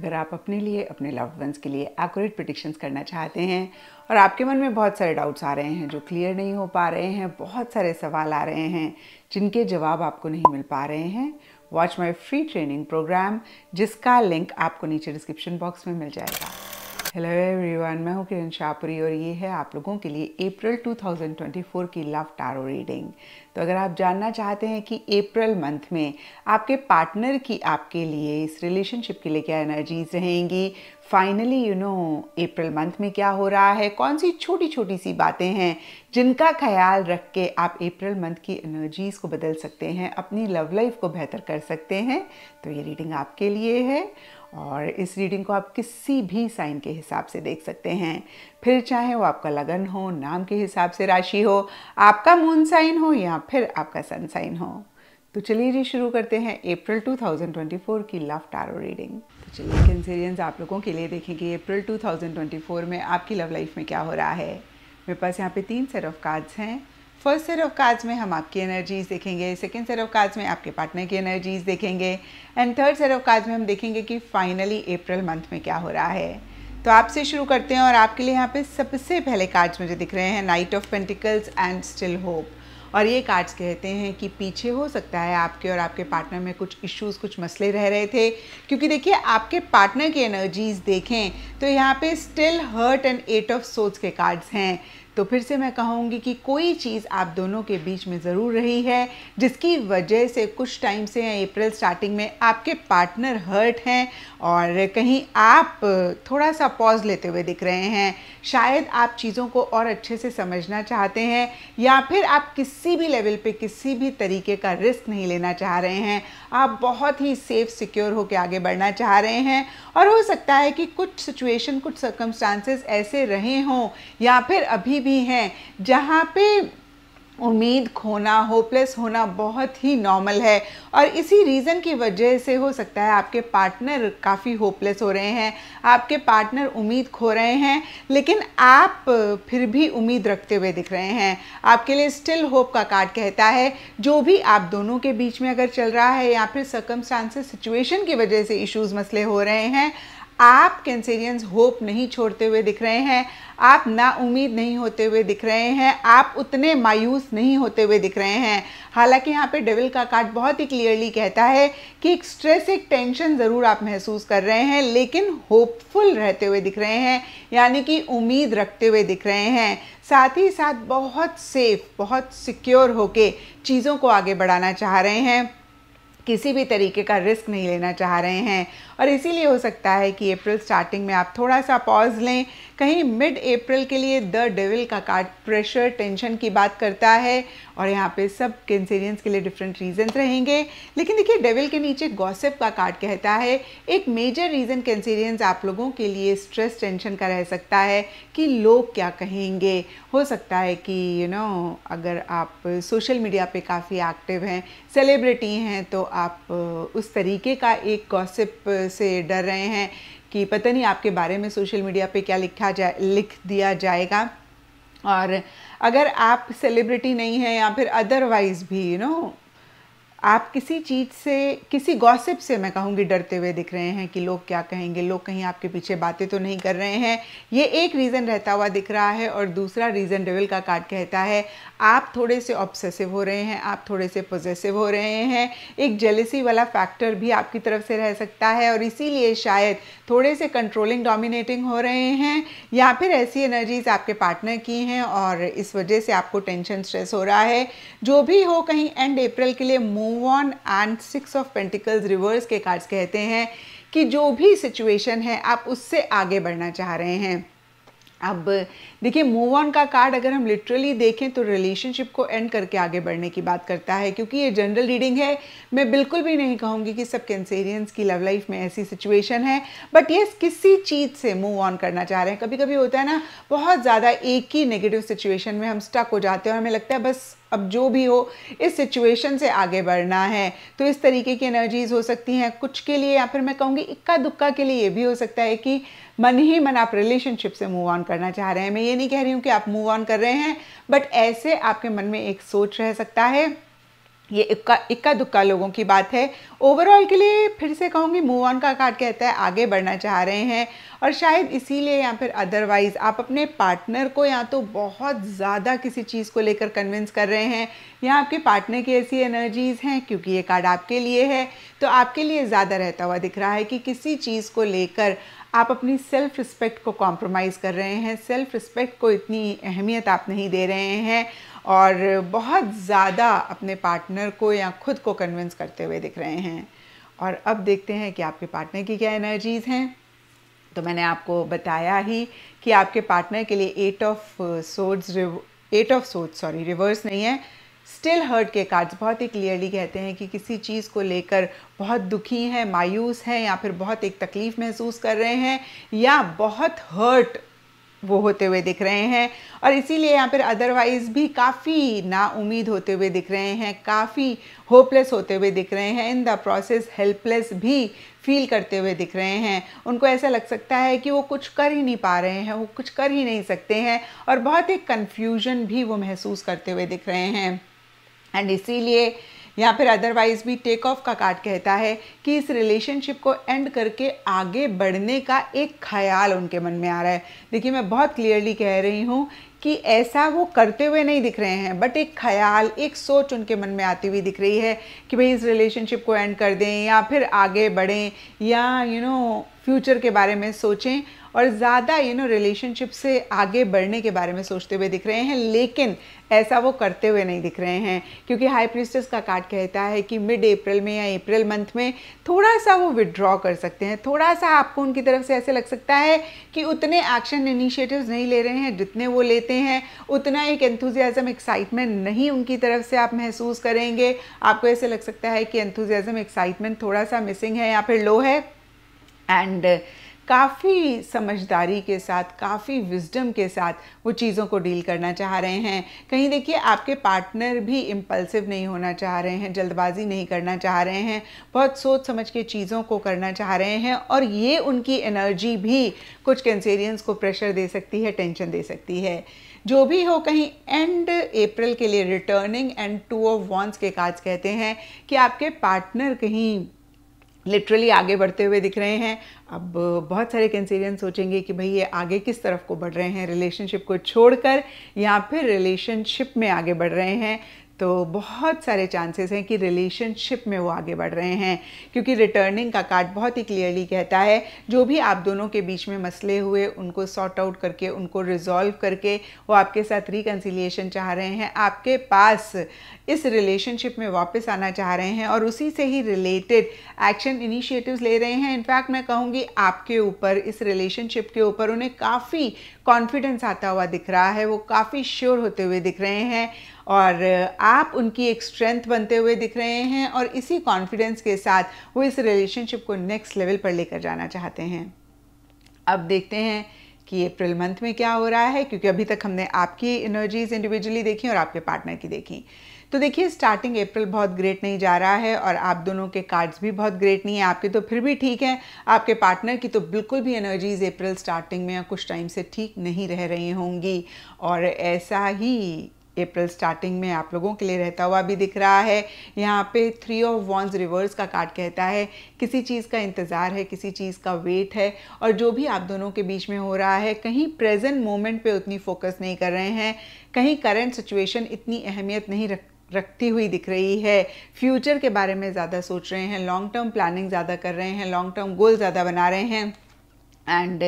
अगर आप अपने लिए, अपने लव वंस के लिए एक्यूरेट प्रडिक्शंस करना चाहते हैं और आपके मन में बहुत सारे डाउट्स आ रहे हैं जो क्लियर नहीं हो पा रहे हैं, बहुत सारे सवाल आ रहे हैं जिनके जवाब आपको नहीं मिल पा रहे हैं watch my free training program जिसका लिंक आपको नीचे डिस्क्रिप्शन बॉक्स में मिल जाएगा। हेलो एवरीवन मैं हूँ किरण शाहपुरी और ये है आप लोगों के लिए अप्रैल 2024 की लव टारो रीडिंग तो अगर आप जानना चाहते हैं कि अप्रैल मंथ में आपके पार्टनर की आपके लिए, इस रिलेशनशिप के लिए क्या एनर्जीज रहेंगी finally you know April month में क्या हो रहा है? कौन सी छोटी छोटी सी बातें हैं जिनका ख्याल रख के आप अप्रैल मंथ की एनर्जीज को बदल सकते हैं, अपनी लव लाइफ को बेहतर कर सकते हैं? तो ये रीडिंग आपके लिए है और इस रीडिंग को आप किसी भी साइन के हिसाब से देख सकते हैं। फिर चाहे वो आपका लगन हो, नाम के हिसाब से राशि हो, आपका मून साइन हो या फिर आपका सन साइन हो। तो चलिए जी, शुरू करते हैं अप्रैल 2024 की लव टारो रीडिंग चलिए कैंसेरियंस आप लोगों के लिए देखेंगे अप्रैल 2024 में आपकी लव लाइफ में क्या हो रहा है। मेरे पास यहाँ पे तीन सेट ऑफ़ कार्ड्स हैं। फ़र्स्ट सेट ऑफ़ कार्ड्स में हम आपकी एनर्जीज देखेंगे सेकेंड सेट ऑफ़ कार्ड्स में आपके पार्टनर की एनर्जीज देखेंगे and third set of cards में हम देखेंगे कि फाइनली अप्रैल मंथ में क्या हो रहा है। तो आपसे शुरू करते हैं और आपके लिए यहाँ पे सबसे पहले कार्ड्स मुझे दिख रहे हैं knight of pentacles and still hope और ये कार्ड्स कहते हैं कि पीछे हो सकता है आपके और आपके पार्टनर में कुछ इश्यूज़ कुछ मसले रह रहे थे। क्योंकि देखिए, आपके पार्टनर की एनर्जीज देखें तो यहाँ पे still hurt and eight of सोच के कार्ड्स हैं। तो फिर से मैं कहूँगी कि कोई चीज़ आप दोनों के बीच में ज़रूर रही है, जिसकी वजह से कुछ टाइम से अप्रैल स्टार्टिंग में आपके पार्टनर हर्ट हैं और कहीं आप थोड़ा सा पॉज लेते हुए दिख रहे हैं। शायद आप चीज़ों को और अच्छे से समझना चाहते हैं या फिर आप किसी भी लेवल पे किसी भी तरीके का रिस्क नहीं लेना चाह रहे हैं। आप बहुत ही सेफ़ सिक्योर होकर आगे बढ़ना चाह रहे हैं और हो सकता है कि कुछ सिचुएशन कुछ सर्कमस्टांसेस ऐसे रहे हों या फिर अभी भी हैं, जहाँ पे उम्मीद खोना होपलेस होना बहुत ही नॉर्मल है। और इसी रीज़न की वजह से हो सकता है आपके पार्टनर काफ़ी होपलेस हो रहे हैं, आपके पार्टनर उम्मीद खो रहे हैं, लेकिन आप फिर भी उम्मीद रखते हुए दिख रहे हैं। आपके लिए स्टिल होप का कार्ड कहता है, जो भी आप दोनों के बीच में अगर चल रहा है या फिर सर्कमस्टांसेस सिचुएशन की वजह से इश्यूज़ मसले हो रहे हैं आप कैंसेरियंस होप नहीं छोड़ते हुए दिख रहे हैं, आप ना उम्मीद नहीं होते हुए दिख रहे हैं, आप उतने मायूस नहीं होते हुए दिख रहे हैं। हालाँकि यहाँ पे डेविल का कार्ड बहुत ही क्लियरली कहता है कि एक स्ट्रेस एक टेंशन ज़रूर आप महसूस कर रहे हैं, लेकिन होपफुल रहते हुए दिख रहे हैं, यानी कि उम्मीद रखते हुए दिख रहे हैं। साथ ही साथ बहुत सेफ़ बहुत सिक्योर होके चीज़ों को आगे बढ़ाना चाह रहे हैं। किसी भी तरीके का रिस्क नहीं लेना चाह रहे हैं। और इसीलिए हो सकता है कि अप्रैल स्टार्टिंग में आप थोड़ा सा पॉज लें कहीं मिड अप्रैल के लिए द डेविल का कार्ड प्रेशर टेंशन की बात करता है और यहाँ पे सब कैंसेरियंस के लिए डिफरेंट रीजंस रहेंगे। लेकिन देखिए डेविल के नीचे गॉसिप का कार्ड कहता है एक मेजर रीज़न कैंसेरियंस आप लोगों के लिए स्ट्रेस टेंशन का रह सकता है कि लोग क्या कहेंगे। हो सकता है कि यू you नो know, अगर आप सोशल मीडिया पे काफ़ी एक्टिव हैं सेलिब्रिटी हैं तो आप उस तरीके का एक गॉसिप से डर रहे हैं कि पता नहीं आपके बारे में सोशल मीडिया पे क्या लिखा जाए, लिख दिया जाएगा। और अगर आप सेलिब्रिटी नहीं हैं या फिर अदरवाइज़ भी यू नो आप किसी चीज़ से, किसी गॉसिप से मैं कहूँगी डरते हुए दिख रहे हैं कि लोग क्या कहेंगे, लोग कहीं आपके पीछे बातें तो नहीं कर रहे हैं। ये एक रीज़न रहता हुआ दिख रहा है और दूसरा रीज़न डेविल का कार्ड कहता है, आप थोड़े से ऑब्सेसिव हो रहे हैं, आप थोड़े से पॉजिटिव हो रहे हैं। एक जेलिसी वाला फैक्टर भी आपकी तरफ़ से रह सकता है और इसीलिए शायद थोड़े से कंट्रोलिंग डोमिनेटिंग हो रहे हैं या फिर ऐसी एनर्जीज आपके पार्टनर की हैं और इस वजह से आपको टेंशन स्ट्रेस हो रहा है। जो भी हो, कहीं एंड अप्रैल के लिए move on and six of pentacles reverse के कार्ड्स कहते हैं कि जो भी सिचुएशन है, आप उससे आगे बढ़ना चाह रहे हैं। अब देखिए मूव ऑन का कार्ड अगर हम लिटरली देखें तो रिलेशनशिप को एंड करके आगे बढ़ने की बात करता है, क्योंकि ये जनरल रीडिंग है। मैं बिल्कुल भी नहीं कहूँगी कि सब कैंसेरियंस की लव लाइफ में ऐसी सिचुएशन है बट ये किसी चीज़ से मूव ऑन करना चाह रहे हैं। कभी कभी होता है ना, बहुत ज़्यादा एक ही नेगेटिव सिचुएशन में हम स्टक हो जाते हैं और हमें लगता है बस अब जो भी हो, इस सिचुएशन से आगे बढ़ना है। तो इस तरीके की एनर्जीज हो सकती हैं कुछ के लिए या फिर मैं कहूँगी इक्का दुक्का के लिए ये भी हो सकता है कि मन ही मन आप रिलेशनशिप से मूव ऑन करना चाह रहे हैं। मैं ये नहीं कह रही हूँ कि आप मूव ऑन कर रहे हैं बट ऐसे आपके मन में एक सोच रह सकता है। ये इक्का इक्का दुक्का लोगों की बात है। ओवरऑल के लिए फिर से कहूँगी मूव ऑन का कार्ड कहता है, आगे बढ़ना चाह रहे हैं। और शायद इसीलिए या फिर अदरवाइज़ आप अपने पार्टनर को या तो बहुत ज़्यादा किसी चीज़ को लेकर कन्विंस कर रहे हैं, या आपके पार्टनर की ऐसी एनर्जीज़ हैं, क्योंकि ये कार्ड आपके लिए है तो आपके लिए ज़्यादा रहता हुआ दिख रहा है कि किसी चीज़ को लेकर आप अपनी सेल्फ रिस्पेक्ट को कॉम्प्रोमाइज़ कर रहे हैं। सेल्फ रिस्पेक्ट को इतनी अहमियत आप नहीं दे रहे हैं। और बहुत ज़्यादा अपने पार्टनर को या खुद को कन्विंस करते हुए दिख रहे हैं। और अब देखते हैं कि आपके पार्टनर की क्या एनर्जीज़ हैं। तो मैंने आपको बताया ही कि आपके पार्टनर के लिए eight of swords eight of swords sorry reverse नहीं है। स्टिल हर्ट के कार्ड्स बहुत ही क्लियरली कहते हैं कि किसी चीज़ को लेकर बहुत दुखी हैं, मायूस हैं या फिर बहुत एक तकलीफ़ महसूस कर रहे हैं या बहुत हर्ट वो होते हुए दिख रहे हैं और इसीलिए यहाँ पर अदरवाइज़ भी काफ़ी ना उम्मीद होते हुए दिख रहे हैं, काफ़ी होपलेस होते हुए दिख रहे हैं इन द प्रोसेस हेल्पलेस भी फील करते हुए दिख रहे हैं। उनको ऐसा लग सकता है कि वो कुछ कर ही नहीं पा रहे हैं, वो कुछ कर ही नहीं सकते हैं और बहुत एक कन्फ्यूज़न भी वो महसूस करते हुए दिख रहे हैं। एंड इसीलिए या फिर अदरवाइज़ भी टेक ऑफ़ का कार्ड कहता है कि इस रिलेशनशिप को एंड करके आगे बढ़ने का एक ख्याल उनके मन में आ रहा है। देखिए मैं बहुत क्लियरली कह रही हूँ कि ऐसा वो करते हुए नहीं दिख रहे हैं बट एक ख्याल एक सोच उनके मन में आती हुई दिख रही है कि भाई इस रिलेशनशिप को एंड कर दें या फिर आगे बढ़ें या you you know know, future के बारे में सोचें और ज़्यादा यू नो रिलेशनशिप से आगे बढ़ने के बारे में सोचते हुए दिख रहे हैं, लेकिन ऐसा वो करते हुए नहीं दिख रहे हैं। क्योंकि हाई प्रिस्टस का कार्ड कहता है कि मिड अप्रैल में या अप्रैल मंथ में थोड़ा सा वो विड्रॉ कर सकते हैं। थोड़ा सा आपको उनकी तरफ़ से ऐसे लग सकता है कि उतने एक्शन इनिशिएटिव्स नहीं ले रहे हैं, जितने वो लेते हैं, उतना एक एंथुजियाज़म एक्साइटमेंट नहीं उनकी तरफ़ से आप महसूस करेंगे। आपको ऐसे लग सकता है कि एंथुजियाज़म एक्साइटमेंट थोड़ा सा मिसिंग है या फिर लो है। एंड काफ़ी समझदारी के साथ, काफ़ी विजडम के साथ वो चीज़ों को डील करना चाह रहे हैं। कहीं देखिए, आपके पार्टनर भी इम्पल्सिव नहीं होना चाह रहे हैं, जल्दबाजी नहीं करना चाह रहे हैं, बहुत सोच समझ के चीज़ों को करना चाह रहे हैं और ये उनकी एनर्जी भी कुछ कैंसेरियंस को प्रेशर दे सकती है टेंशन दे सकती है। जो भी हो, कहीं एंड अप्रैल के लिए returning and two of wands के काज कहते हैं कि आपके पार्टनर कहीं लिटरली आगे बढ़ते हुए दिख रहे हैं। अब बहुत सारे कैंसेरियन सोचेंगे कि भाई ये आगे किस तरफ़ को बढ़ रहे हैं, रिलेशनशिप को छोड़कर या फिर रिलेशनशिप में आगे बढ़ रहे हैं। तो बहुत सारे चांसेस हैं कि रिलेशनशिप में वो आगे बढ़ रहे हैं, क्योंकि रिटर्निंग का कार्ड बहुत ही क्लियरली कहता है, जो भी आप दोनों के बीच में मसले हुए, उनको सॉर्ट आउट करके, उनको रिजॉल्व करके, वो आपके साथ रिकन्सिलिएशन चाह रहे हैं, आपके पास इस रिलेशनशिप में वापस आना चाह रहे हैं और उसी से ही रिलेटेड एक्शन इनिशिएटिव्स ले रहे हैं। इनफैक्ट मैं कहूँगी आपके ऊपर, इस रिलेशनशिप के ऊपर उन्हें काफ़ी कॉन्फिडेंस आता हुआ दिख रहा है, वो काफ़ी श्योर होते हुए दिख रहे हैं और आप उनकी एक स्ट्रेंथ बनते हुए दिख रहे हैं और इसी कॉन्फिडेंस के साथ वो इस रिलेशनशिप को नेक्स्ट लेवल पर लेकर जाना चाहते हैं। अब देखते हैं कि अप्रैल मंथ में क्या हो रहा है, क्योंकि अभी तक हमने आपकी एनर्जीज इंडिविजुअली देखी और आपके पार्टनर की देखी। तो देखिए स्टार्टिंग अप्रैल बहुत ग्रेट नहीं जा रहा है और आप दोनों के कार्ड्स भी बहुत ग्रेट नहीं है। आपके तो फिर भी ठीक है। आपके पार्टनर की तो बिल्कुल भी एनर्जीज अप्रैल स्टार्टिंग में या कुछ टाइम से ठीक नहीं रह रही होंगी। और ऐसा ही अप्रैल स्टार्टिंग में आप लोगों के लिए रहता हुआ भी दिख रहा है। यहाँ पे थ्री ऑफ़ वॉन्स रिवर्स का कार्ड कहता है, किसी चीज़ का इंतज़ार है, किसी चीज़ का वेट है और जो भी आप दोनों के बीच में हो रहा है, कहीं प्रेजेंट मोमेंट पे उतनी फोकस नहीं कर रहे हैं, कहीं करंट सिचुएशन इतनी अहमियत नहीं रख, रखती हुई दिख रही है। फ्यूचर के बारे में ज़्यादा सोच रहे हैं लॉन्ग टर्म प्लानिंग ज़्यादा कर रहे हैं लॉन्ग टर्म गोल ज़्यादा बना रहे हैं। And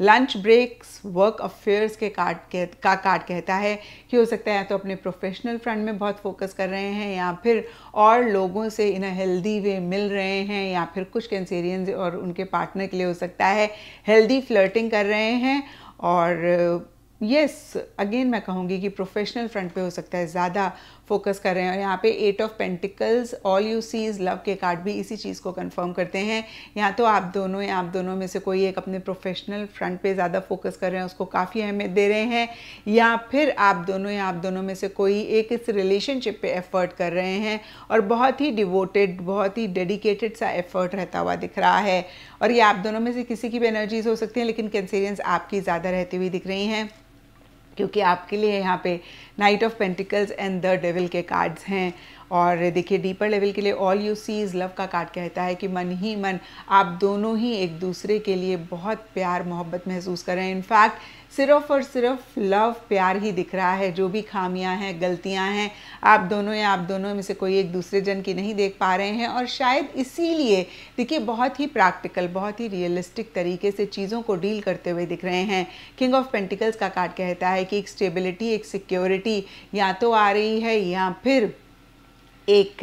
lunch breaks work affairs के कार्ड कह, का कार्ड कहता है कि हो सकता है या तो अपने प्रोफेशनल फ्रंट में बहुत फोकस कर रहे हैं या फिर और लोगों से इन हेल्दी वे मिल रहे हैं या फिर कुछ कैंसेरियंस और उनके पार्टनर के लिए हो सकता है हेल्दी फ्लर्टिंग कर रहे हैं और यस अगेन मैं कहूँगी कि प्रोफेशनल फ्रंट पे हो सकता है, ज़्यादा फोकस कर रहे हैं और यहाँ पे eight of pentacles all you see is love के कार्ड भी इसी चीज़ को कंफर्म करते हैं। या तो आप दोनों या आप दोनों में से कोई एक अपने प्रोफेशनल फ्रंट पे ज़्यादा फोकस कर रहे हैं, उसको काफ़ी अहमियत दे रहे हैं, या फिर आप दोनों या आप दोनों में से कोई एक इस रिलेशनशिप पे एफर्ट कर रहे हैं और बहुत ही डिवोटेड बहुत ही डेडिकेटेड सा एफर्ट रहता हुआ दिख रहा है। और ये आप दोनों में से किसी की भी एनर्जीज हो सकती हैं, लेकिन कैंसेरियंस आपकी ज़्यादा रहती हुई दिख रही हैं। क्योंकि आपके लिए यहाँ पे knight of pentacles and the devil के कार्ड्स हैं। और देखिए डीपर लेवल के लिए all you see is love का कार्ड कहता है कि मन ही मन, आप दोनों ही एक दूसरे के लिए बहुत प्यार, मोहब्बत महसूस कर रहे हैं। इनफैक्ट सिर्फ़ और सिर्फ़ लव, प्यार ही दिख रहा है। जो भी खामियाँ हैं, गलतियाँ हैं, आप दोनों या आप दोनों में से कोई एक दूसरे जन की नहीं देख पा रहे हैं और शायद इसीलिए, देखिए, बहुत ही प्रैक्टिकल बहुत ही रियलिस्टिक तरीके से चीज़ों को डील करते हुए दिख रहे हैं। किंग ऑफ़ पेंटिकल्स का कार्ड कहता है कि एक स्टेबिलिटी एक सिक्योरिटी या तो आ रही है या फिर एक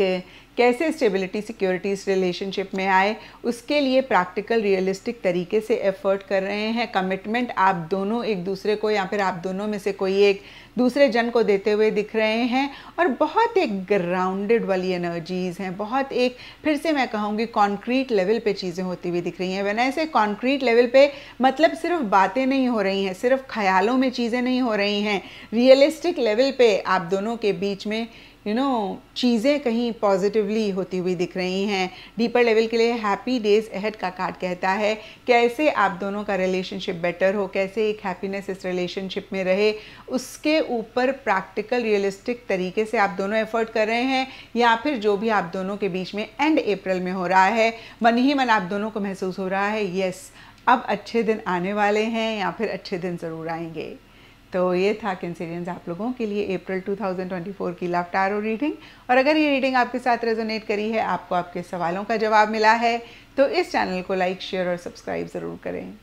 कैसे स्टेबिलिटी सिक्योरिटी इस रिलेशनशिप में आए, उसके लिए प्रैक्टिकल रियलिस्टिक तरीके से एफर्ट कर रहे हैं कमिटमेंट आप दोनों एक दूसरे को या फिर आप दोनों में से कोई एक दूसरे जन को देते हुए दिख रहे हैं और बहुत एक ग्राउंडेड वाली एनर्जीज़ हैं, बहुत एक फिर से मैं कहूँगी कॉन्क्रीट लेवल पे चीज़ें होती हुई दिख रही हैं। वैन ऐसे कॉन्क्रीट लेवल पे मतलब सिर्फ़ बातें नहीं हो रही हैं, सिर्फ़ ख्यालों में चीज़ें नहीं हो रही हैं। रियलिस्टिक लेवल पे आप दोनों के बीच में यू नो चीज़ें कहीं पॉजिटिवली होती हुई दिख रही हैं। डीपर लेवल के लिए हैप्पी डेज़ अहेड का कार्ड कहता है। कैसे आप दोनों का रिलेशनशिप बेटर हो? कैसे एक हैप्पीनेस इस रिलेशनशिप में रहे? उसके ऊपर प्रैक्टिकल रियलिस्टिक तरीके से आप दोनों एफर्ट कर रहे हैं या फिर जो भी आप दोनों के बीच में एंड अप्रैल में हो रहा है, मन ही मन आप दोनों को महसूस हो रहा है यस अब अच्छे दिन आने वाले हैं या फिर अच्छे दिन ज़रूर आएँगे। तो ये था कैंसिलियंस आप लोगों के लिए अप्रैल 2024 की लव टारो रीडिंग और अगर ये रीडिंग आपके साथ रेजोनेट करी है, आपको आपके सवालों का जवाब मिला है तो इस चैनल को लाइक शेयर और सब्सक्राइब ज़रूर करें।